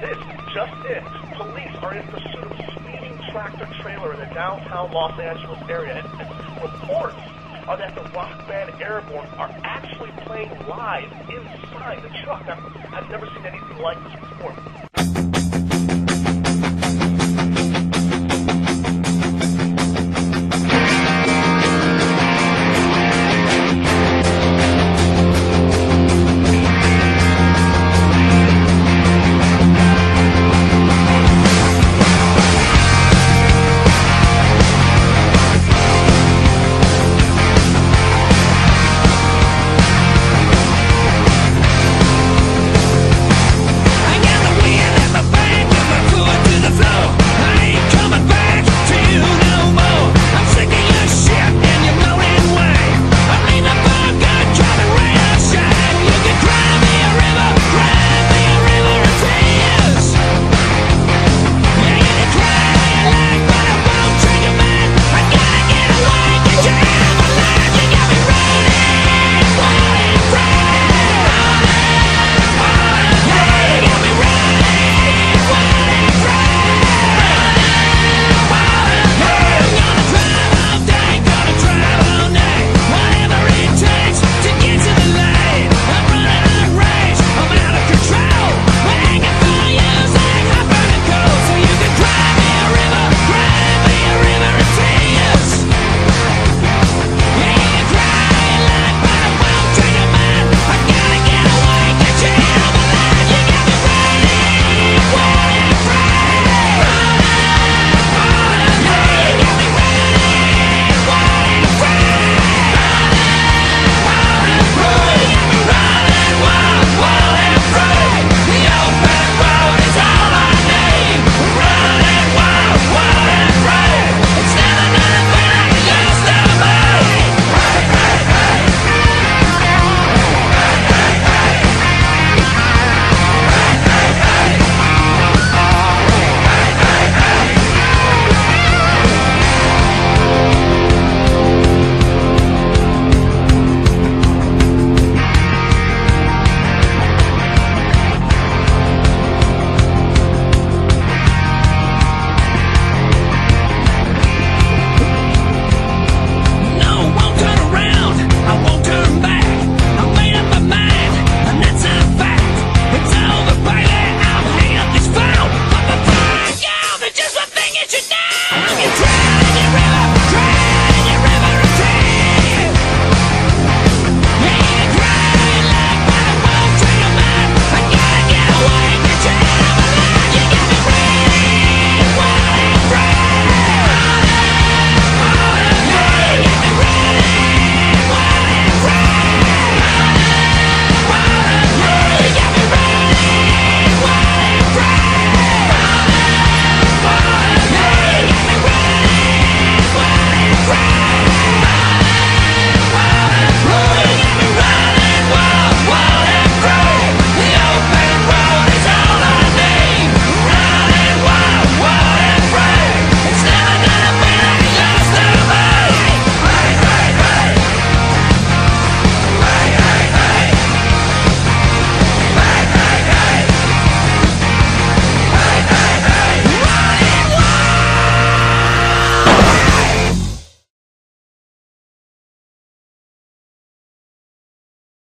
This just this: Police are in pursuit of a speeding tractor trailer in the downtown Los Angeles area. And, and reports are that the rock band Airbourne are actually playing live inside the truck. I've, I've never seen anything like this before.